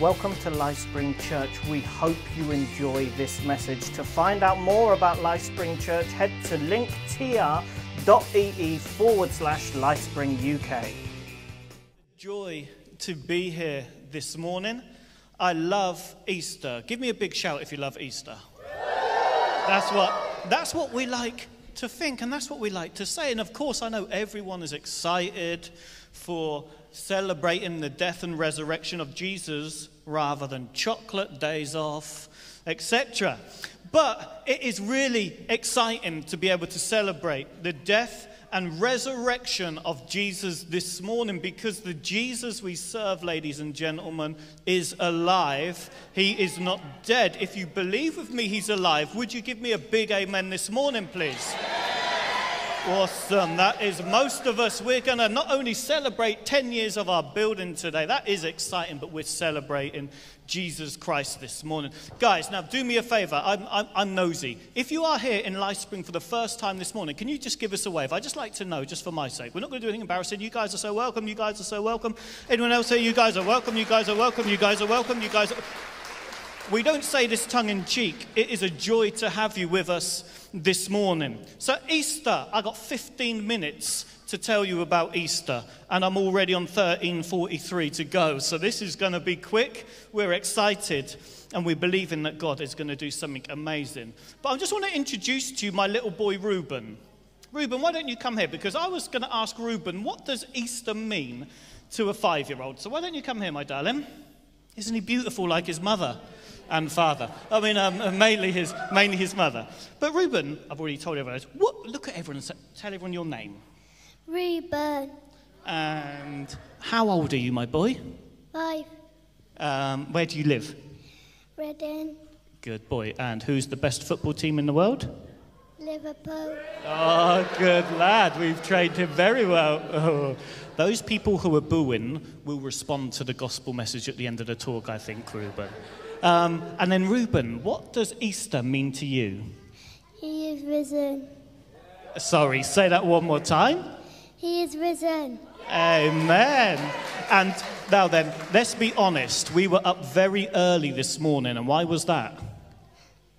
Welcome to Lifespring Church. We hope you enjoy this message. To find out more about Lifespring Church, head to linktr.ee forward slash Lifespring UK. Joy to be here this morning. I love Easter. Give me a big shout if you love Easter. That's what, that's what we like to think, and that's what we like to say. And of course, I know everyone is excited for celebrating the death and resurrection of Jesus rather than chocolate days off, etc. But it is really exciting to be able to celebrate the death and resurrection of Jesus this morning because the Jesus we serve, ladies and gentlemen, is alive. He is not dead. If you believe with me he's alive, would you give me a big amen this morning, please? Awesome. That is most of us. We're going to not only celebrate 10 years of our building today, that is exciting, but we're celebrating Jesus Christ this morning. Guys, now do me a favor. I'm, I'm, I'm nosy. If you are here in Lifespring for the first time this morning, can you just give us a wave? I'd just like to know, just for my sake. We're not going to do anything embarrassing. You guys are so welcome. You guys are so welcome. Anyone else here? You guys are welcome. You guys are welcome. You guys are welcome. You guys are. We don't say this tongue in cheek. It is a joy to have you with us this morning. So, Easter, I got 15 minutes to tell you about Easter, and I'm already on 1343 to go. So, this is going to be quick. We're excited, and we're believing that God is going to do something amazing. But I just want to introduce to you my little boy, Reuben. Reuben, why don't you come here? Because I was going to ask Reuben, what does Easter mean to a five year old? So, why don't you come here, my darling? Isn't he beautiful like his mother? And father. I mean, um, mainly, his, mainly his mother. But Reuben, I've already told everyone, what, look at everyone and tell everyone your name. Reuben. And how old are you, my boy? Five. Um, where do you live? Reading. Good boy. And who's the best football team in the world? Liverpool. Oh, good lad. We've trained him very well. Oh. Those people who are booing will respond to the gospel message at the end of the talk, I think, Reuben. Um, and then, Reuben, what does Easter mean to you? He is risen. Sorry, say that one more time. He is risen. Amen. And now then, let's be honest. We were up very early this morning, and why was that?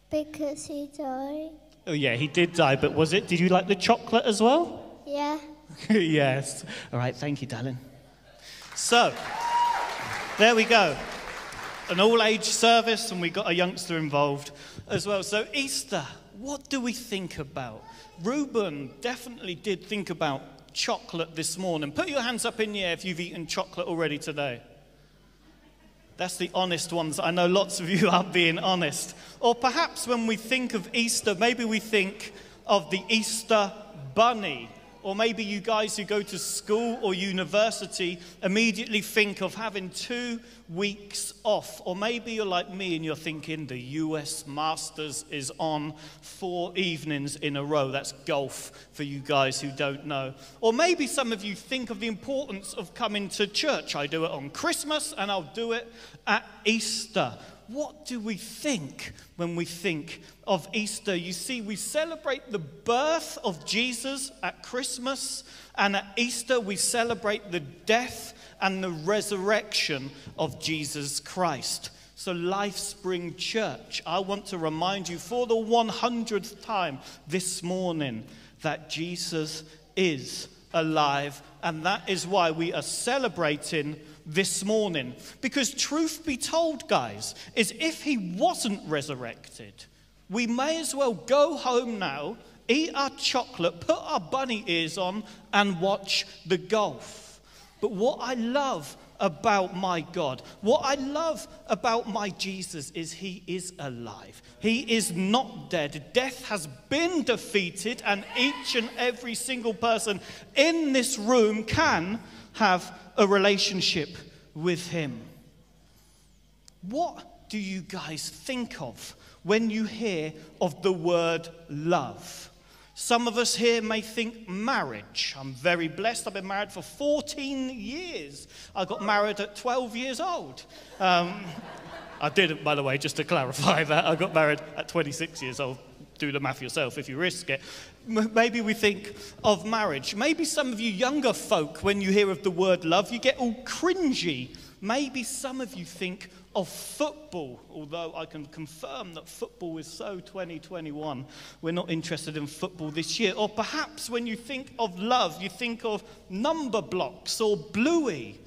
Because he died. Oh, yeah, he did die, but was it? Did you like the chocolate as well? Yeah. yes. All right, thank you, darling. So, there we go an all age service, and we got a youngster involved as well. So, Easter, what do we think about? Reuben definitely did think about chocolate this morning. Put your hands up in the air if you've eaten chocolate already today. That's the honest ones. I know lots of you are being honest. Or perhaps when we think of Easter, maybe we think of the Easter bunny or maybe you guys who go to school or university immediately think of having two weeks off. Or maybe you're like me and you're thinking the US Masters is on four evenings in a row. That's golf for you guys who don't know. Or maybe some of you think of the importance of coming to church. I do it on Christmas and I'll do it at Easter what do we think when we think of Easter? You see, we celebrate the birth of Jesus at Christmas, and at Easter, we celebrate the death and the resurrection of Jesus Christ. So, Lifespring Church, I want to remind you for the 100th time this morning that Jesus is alive, and that is why we are celebrating this morning. Because, truth be told, guys, is if he wasn't resurrected, we may as well go home now, eat our chocolate, put our bunny ears on, and watch the golf. But what I love about my God, what I love about my Jesus is he is alive. He is not dead. Death has been defeated, and each and every single person in this room can have a relationship with Him. What do you guys think of when you hear of the word love? Some of us here may think marriage. I'm very blessed. I've been married for 14 years. I got married at 12 years old. Um, I didn't, by the way, just to clarify that. I got married at 26 years old. Do the math yourself if you risk it. Maybe we think of marriage. Maybe some of you younger folk, when you hear of the word love, you get all cringy. Maybe some of you think of football, although I can confirm that football is so 2021. We're not interested in football this year. Or perhaps when you think of love, you think of Numberblocks or bluey.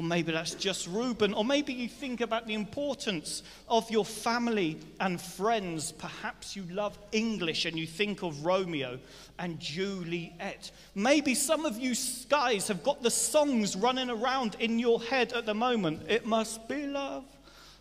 Or maybe that's just Reuben. Or maybe you think about the importance of your family and friends. Perhaps you love English and you think of Romeo and Juliet. Maybe some of you guys have got the songs running around in your head at the moment. It must be love,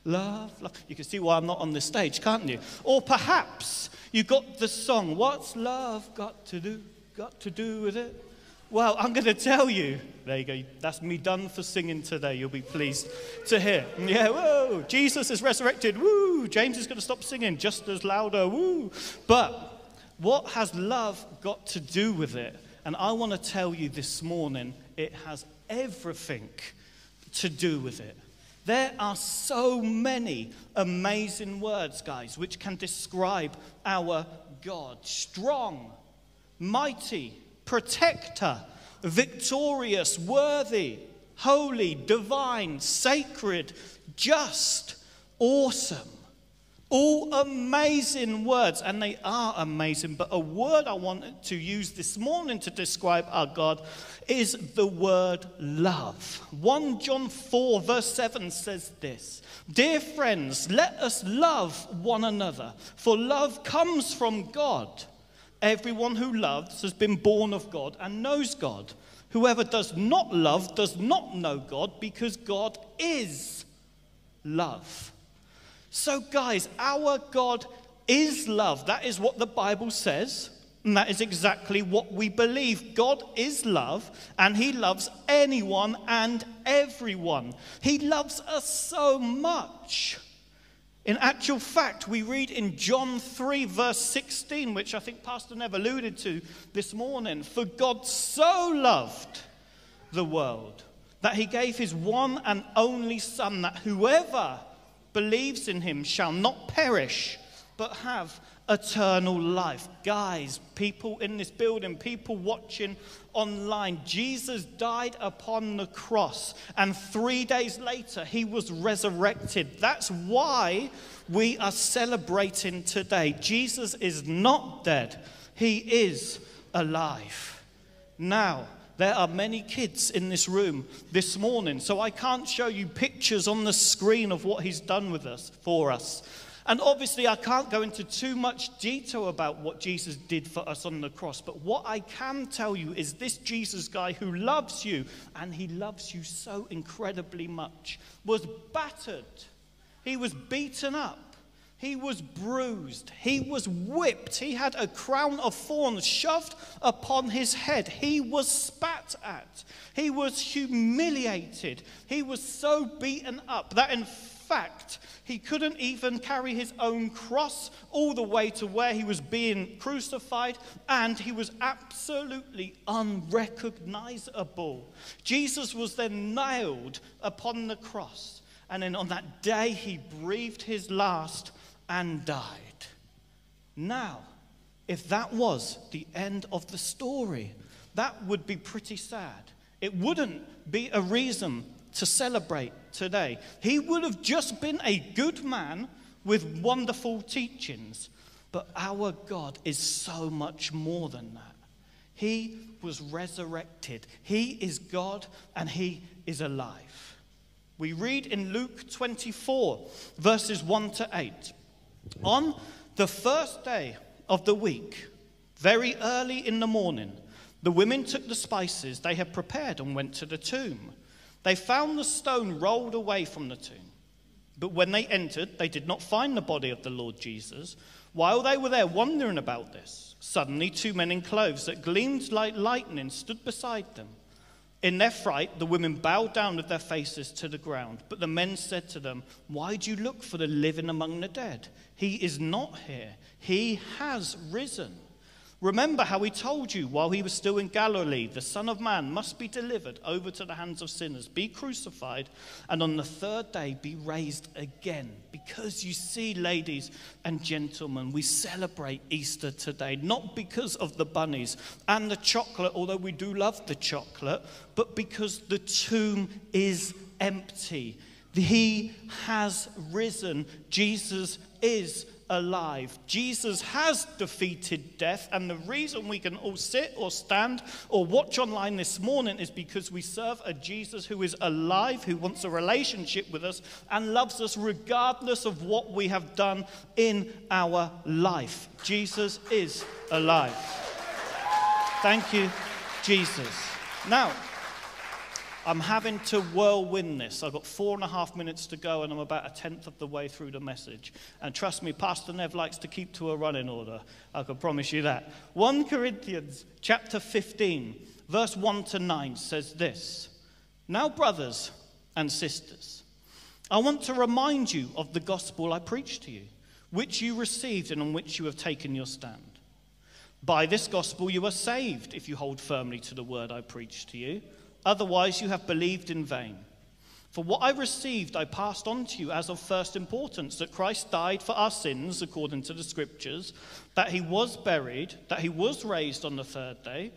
love, love. You can see why I'm not on the stage, can't you? Or perhaps you got the song, What's Love Got to Do? Got to do with it? Well, I'm going to tell you. There you go. That's me done for singing today. You'll be pleased to hear. Yeah, whoa. Jesus is resurrected. Woo. James is going to stop singing just as louder. Woo. But what has love got to do with it? And I want to tell you this morning, it has everything to do with it. There are so many amazing words, guys, which can describe our God strong, mighty, protector, victorious, worthy, holy, divine, sacred, just, awesome. All amazing words, and they are amazing. But a word I wanted to use this morning to describe our God is the word love. 1 John 4, verse 7 says this Dear friends, let us love one another, for love comes from God. Everyone who loves has been born of God and knows God. Whoever does not love does not know God because God is love. So, guys, our God is love. That is what the Bible says. And that is exactly what we believe. God is love, and He loves anyone and everyone. He loves us so much. In actual fact, we read in John 3, verse 16, which I think Pastor Nev alluded to this morning For God so loved the world that he gave his one and only Son, that whoever believes in him shall not perish, but have eternal life. Guys, people in this building, people watching online, Jesus died upon the cross, and three days later, he was resurrected. That's why we are celebrating today. Jesus is not dead, he is alive. Now, there are many kids in this room this morning, so I can't show you pictures on the screen of what he's done with us for us. And obviously, I can't go into too much detail about what Jesus did for us on the cross, but what I can tell you is this Jesus guy who loves you, and he loves you so incredibly much, was battered, he was beaten up. He was bruised. He was whipped. He had a crown of thorns shoved upon his head. He was spat at. He was humiliated. He was so beaten up that, in fact, he couldn't even carry his own cross all the way to where he was being crucified, and he was absolutely unrecognizable. Jesus was then nailed upon the cross, and then on that day he breathed his last and died. Now, if that was the end of the story, that would be pretty sad. It wouldn't be a reason to celebrate today. He would have just been a good man with wonderful teachings. But our God is so much more than that. He was resurrected, He is God, and He is alive. We read in Luke 24, verses 1 to 8. On the first day of the week, very early in the morning, the women took the spices they had prepared and went to the tomb. They found the stone rolled away from the tomb. But when they entered, they did not find the body of the Lord Jesus. While they were there wondering about this, suddenly two men in clothes that gleamed like lightning stood beside them. In their fright, the women bowed down with their faces to the ground. But the men said to them, Why do you look for the living among the dead? He is not here, he has risen. Remember how he told you while he was still in Galilee, the Son of Man must be delivered over to the hands of sinners, be crucified, and on the third day be raised again. Because you see, ladies and gentlemen, we celebrate Easter today, not because of the bunnies and the chocolate, although we do love the chocolate, but because the tomb is empty. He has risen. Jesus is alive. Jesus has defeated death, and the reason we can all sit or stand or watch online this morning is because we serve a Jesus who is alive, who wants a relationship with us, and loves us regardless of what we have done in our life. Jesus is alive. Thank you, Jesus. Now, I'm having to whirlwind this. I've got four and a half minutes to go, and I'm about a tenth of the way through the message. And trust me, Pastor Nev likes to keep to a running order. I can promise you that. 1 Corinthians chapter 15, verse 1 to 9 says this Now, brothers and sisters, I want to remind you of the gospel I preached to you, which you received and on which you have taken your stand. By this gospel you are saved if you hold firmly to the word I preached to you. Otherwise, you have believed in vain. For what I received, I passed on to you as of first importance that Christ died for our sins, according to the Scriptures, that he was buried, that he was raised on the third day,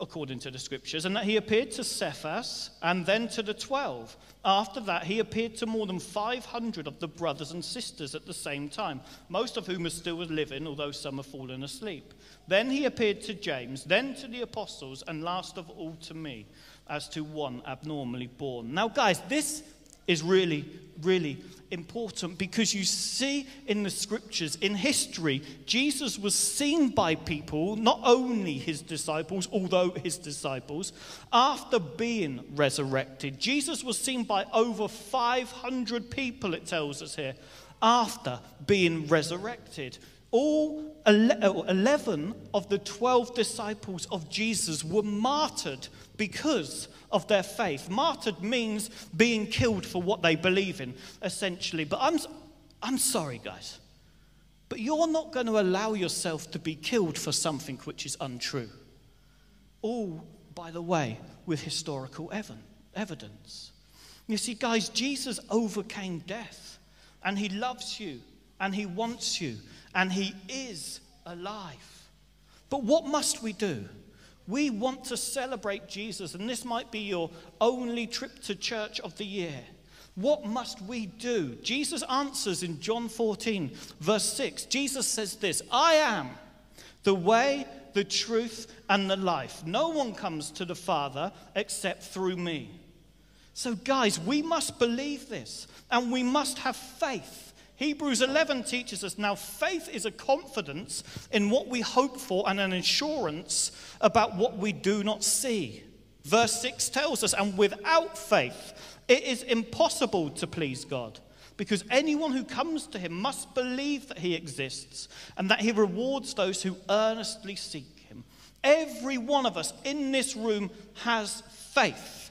according to the Scriptures, and that he appeared to Cephas and then to the twelve. After that, he appeared to more than 500 of the brothers and sisters at the same time, most of whom are still living, although some have fallen asleep. Then he appeared to James, then to the apostles, and last of all to me as to one abnormally born. Now, guys, this is really, really important because you see in the scriptures, in history, Jesus was seen by people, not only his disciples, although his disciples, after being resurrected. Jesus was seen by over 500 people, it tells us here, after being resurrected. All 11 of the 12 disciples of Jesus were martyred because of their faith. Martyred means being killed for what they believe in, essentially. But I'm, I'm sorry, guys, but you're not going to allow yourself to be killed for something which is untrue. All, by the way, with historical evidence. You see, guys, Jesus overcame death, and he loves you, and he wants you, and he is alive. But what must we do? We want to celebrate Jesus, and this might be your only trip to church of the year. What must we do? Jesus answers in John 14, verse 6. Jesus says this I am the way, the truth, and the life. No one comes to the Father except through me. So, guys, we must believe this, and we must have faith Hebrews 11 teaches us now faith is a confidence in what we hope for and an assurance about what we do not see. Verse 6 tells us, and without faith, it is impossible to please God. Because anyone who comes to him must believe that he exists and that he rewards those who earnestly seek him. Every one of us in this room has faith.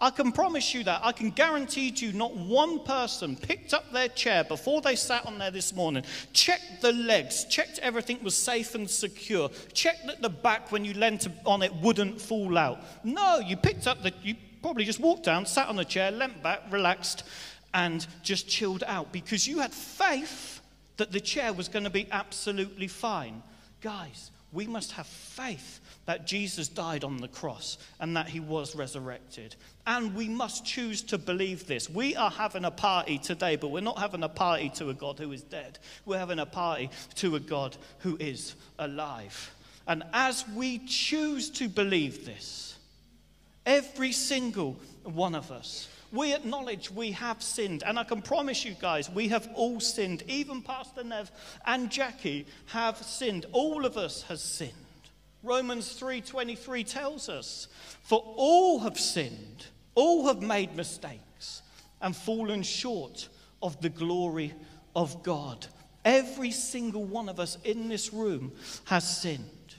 I can promise you that. I can guarantee to you not one person picked up their chair before they sat on there this morning, checked the legs, checked everything was safe and secure, checked that the back when you leant on it wouldn't fall out. No, you picked up the, you probably just walked down, sat on the chair, leant back, relaxed, and just chilled out because you had faith that the chair was going to be absolutely fine. Guys, we must have faith that Jesus died on the cross and that he was resurrected. And we must choose to believe this. We are having a party today, but we're not having a party to a God who is dead. We're having a party to a God who is alive. And as we choose to believe this, every single one of us, we acknowledge we have sinned. And I can promise you guys, we have all sinned. Even Pastor Nev and Jackie have sinned. All of us has sinned. Romans 3:23 tells us, "For all have sinned, all have made mistakes and fallen short of the glory of God." Every single one of us in this room has sinned.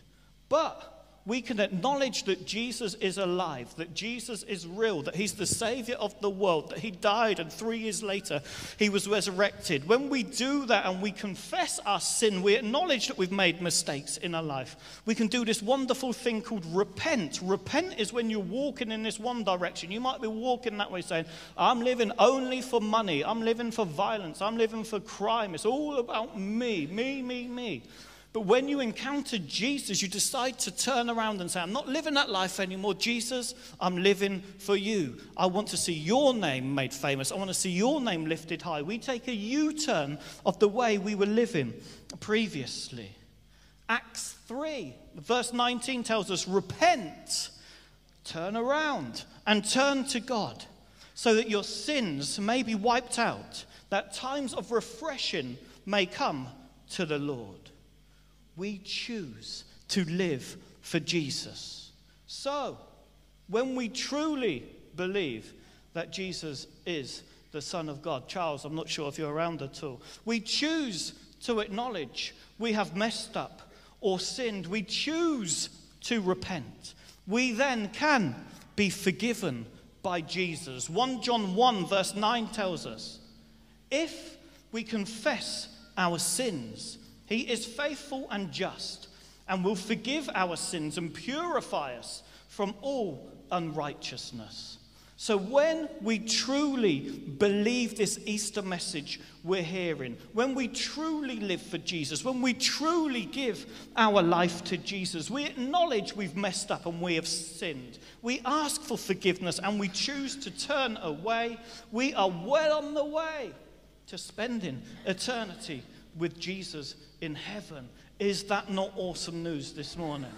But we can acknowledge that Jesus is alive, that Jesus is real, that he's the savior of the world, that he died and three years later he was resurrected. When we do that and we confess our sin, we acknowledge that we've made mistakes in our life. We can do this wonderful thing called repent. Repent is when you're walking in this one direction. You might be walking that way saying, I'm living only for money, I'm living for violence, I'm living for crime. It's all about me, me, me, me. But when you encounter Jesus, you decide to turn around and say, I'm not living that life anymore. Jesus, I'm living for you. I want to see your name made famous. I want to see your name lifted high. We take a U turn of the way we were living previously. Acts 3, verse 19 tells us, Repent, turn around, and turn to God so that your sins may be wiped out, that times of refreshing may come to the Lord we choose to live for Jesus. So, when we truly believe that Jesus is the Son of God, Charles, I'm not sure if you're around at all, we choose to acknowledge we have messed up or sinned. We choose to repent. We then can be forgiven by Jesus. 1 John 1, verse 9 tells us if we confess our sins, he is faithful and just and will forgive our sins and purify us from all unrighteousness. So, when we truly believe this Easter message we're hearing, when we truly live for Jesus, when we truly give our life to Jesus, we acknowledge we've messed up and we have sinned. We ask for forgiveness and we choose to turn away. We are well on the way to spending eternity with Jesus in heaven. Is that not awesome news this morning?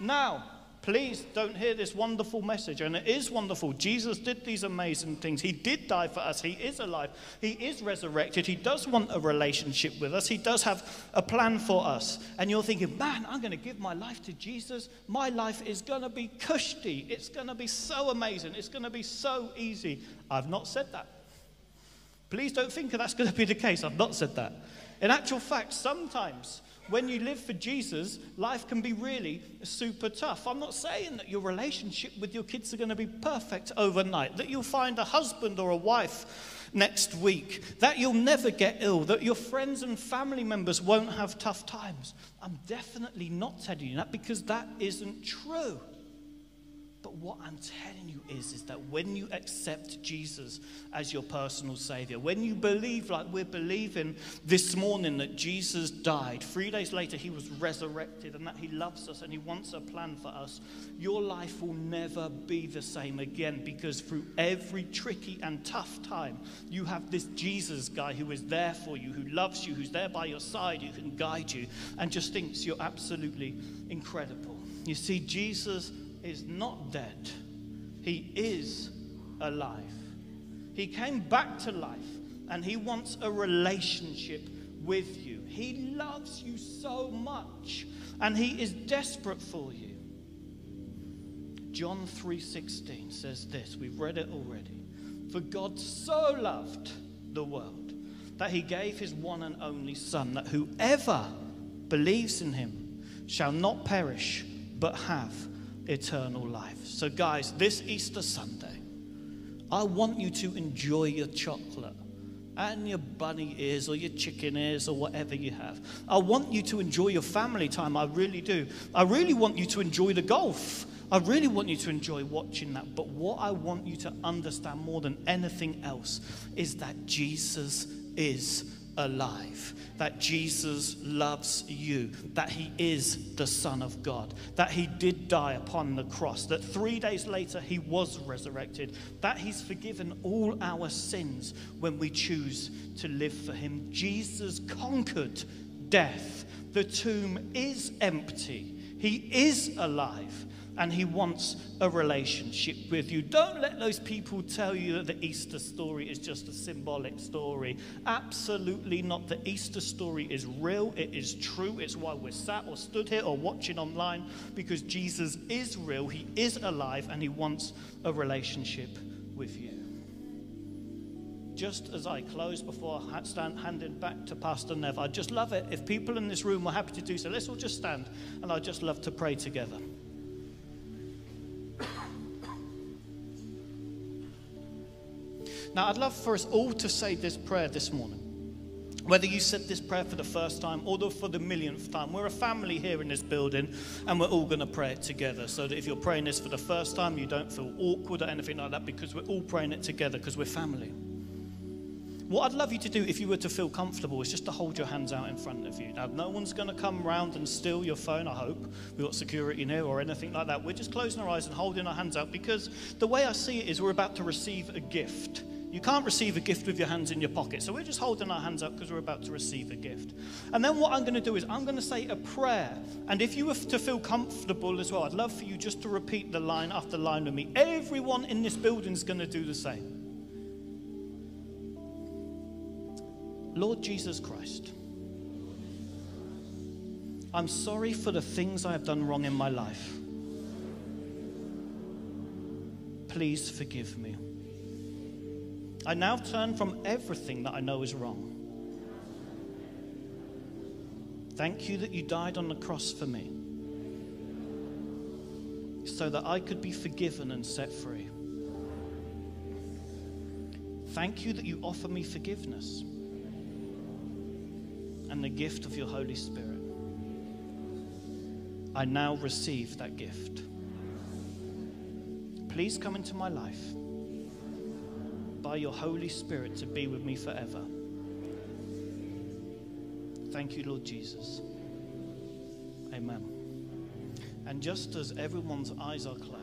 Now, please don't hear this wonderful message. And it is wonderful. Jesus did these amazing things. He did die for us. He is alive. He is resurrected. He does want a relationship with us. He does have a plan for us. And you're thinking, man, I'm going to give my life to Jesus. My life is going to be cushy. It's going to be so amazing. It's going to be so easy. I've not said that. Please don't think that's going to be the case. I've not said that. In actual fact, sometimes when you live for Jesus, life can be really super tough. I'm not saying that your relationship with your kids are going to be perfect overnight, that you'll find a husband or a wife next week, that you'll never get ill, that your friends and family members won't have tough times. I'm definitely not telling you that because that isn't true. But what I'm telling you is, is that when you accept Jesus as your personal Savior, when you believe, like we're believing this morning, that Jesus died, three days later he was resurrected, and that he loves us and he wants a plan for us, your life will never be the same again because through every tricky and tough time, you have this Jesus guy who is there for you, who loves you, who's there by your side, who can guide you, and just thinks you're absolutely incredible. You see, Jesus is not dead, he is alive. He came back to life and he wants a relationship with you. He loves you so much and he is desperate for you. John 3:16 says this. We've read it already. For God so loved the world that he gave his one and only son that whoever believes in him shall not perish but have eternal life. So, guys, this Easter Sunday, I want you to enjoy your chocolate and your bunny ears or your chicken ears or whatever you have. I want you to enjoy your family time. I really do. I really want you to enjoy the golf. I really want you to enjoy watching that. But what I want you to understand more than anything else is that Jesus is alive, that Jesus loves you, that he is the Son of God, that he did die upon the cross, that three days later he was resurrected, that he's forgiven all our sins when we choose to live for him. Jesus conquered death. The tomb is empty. He is alive and he wants a relationship with you. Don't let those people tell you that the Easter story is just a symbolic story. Absolutely not. The Easter story is real, it is true. It's why we're sat or stood here or watching online because Jesus is real, he is alive, and he wants a relationship with you. Just as I close before I stand handed back to Pastor Nev, I'd just love it if people in this room were happy to do so. Let's all just stand and I'd just love to pray together. Now, I'd love for us all to say this prayer this morning. Whether you said this prayer for the first time or for the millionth time, we're a family here in this building and we're all going to pray it together. So that if you're praying this for the first time, you don't feel awkward or anything like that because we're all praying it together because we're family. What I'd love you to do if you were to feel comfortable is just to hold your hands out in front of you. Now, no one's going to come round and steal your phone, I hope. We've got security in here or anything like that. We're just closing our eyes and holding our hands out because the way I see it is we're about to receive a gift. You can't receive a gift with your hands in your pocket. So we're just holding our hands up because we're about to receive a gift. And then what I'm going to do is I'm going to say a prayer. And if you were to feel comfortable as well, I'd love for you just to repeat the line after line with me. Everyone in this building is going to do the same. Lord Jesus Christ, I'm sorry for the things I have done wrong in my life. Please forgive me. I now turn from everything that I know is wrong. Thank you that you died on the cross for me so that I could be forgiven and set free. Thank you that you offer me forgiveness and the gift of your Holy Spirit. I now receive that gift. Please come into my life by your Holy Spirit to be with me forever. Thank you, Lord Jesus. Amen. And just as everyone's eyes are closed,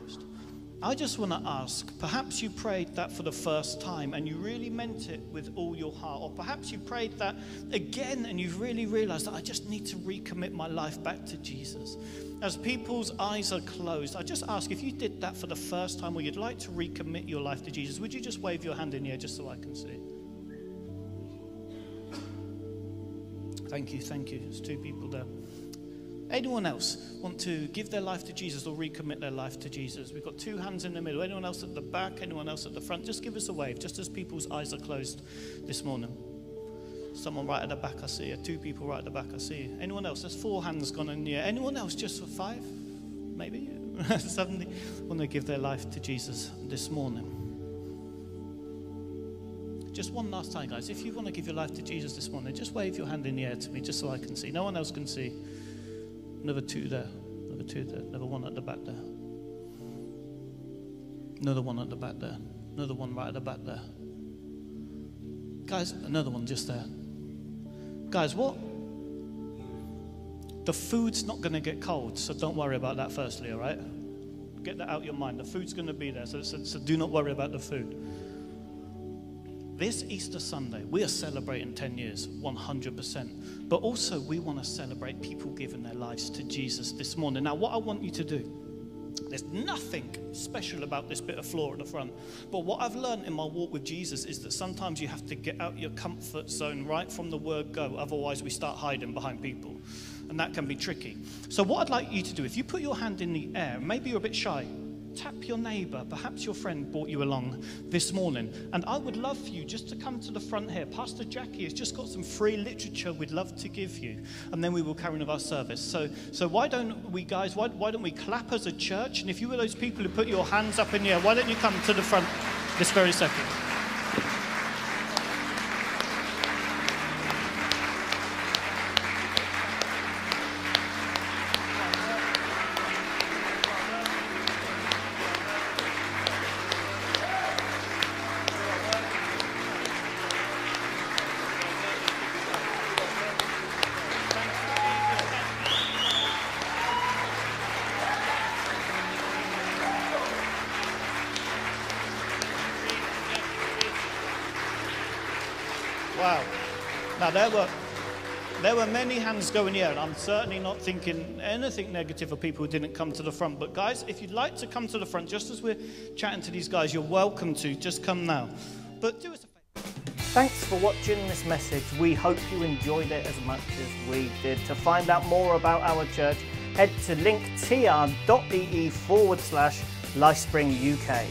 I just want to ask perhaps you prayed that for the first time and you really meant it with all your heart, or perhaps you prayed that again and you've really realized that I just need to recommit my life back to Jesus. As people's eyes are closed, I just ask if you did that for the first time or you'd like to recommit your life to Jesus, would you just wave your hand in the air just so I can see? Thank you, thank you. There's two people there. Anyone else want to give their life to Jesus or recommit their life to Jesus? We've got two hands in the middle. Anyone else at the back? Anyone else at the front? Just give us a wave, just as people's eyes are closed this morning. Someone right at the back, I see you. Two people right at the back, I see you. Anyone else? There's four hands gone in air. Anyone else? Just for five? Maybe? Suddenly want to give their life to Jesus this morning. Just one last time, guys. If you want to give your life to Jesus this morning, just wave your hand in the air to me, just so I can see. No one else can see. Another two there. Another two there. Another one at the back there. Another one at the back there. Another one right at the back there. Guys, another one just there. Guys, what? The food's not going to get cold, so don't worry about that firstly, all right? Get that out of your mind. The food's going to be there, so, so, so do not worry about the food. This Easter Sunday, we are celebrating 10 years, 100%. But also, we want to celebrate people giving their lives to Jesus this morning. Now, what I want you to do, there's nothing special about this bit of floor at the front. But what I've learned in my walk with Jesus is that sometimes you have to get out your comfort zone right from the word go. Otherwise, we start hiding behind people. And that can be tricky. So, what I'd like you to do, if you put your hand in the air, maybe you're a bit shy, tap your neighbor. Perhaps your friend brought you along this morning. And I would love for you just to come to the front here. Pastor Jackie has just got some free literature we'd love to give you. And then we will carry on with our service. So, so why don't we, guys, why, why don't we clap as a church? And if you were those people who put your hands up in the air, why don't you come to the front this very second? Now, there were, there were many hands going here, and I'm certainly not thinking anything negative of people who didn't come to the front. But, guys, if you'd like to come to the front, just as we're chatting to these guys, you're welcome to. Just come now. But do us a favor. Thanks for watching this message. We hope you enjoyed it as much as we did. To find out more about our church, head to linktr.ee forward slash Lifespring UK.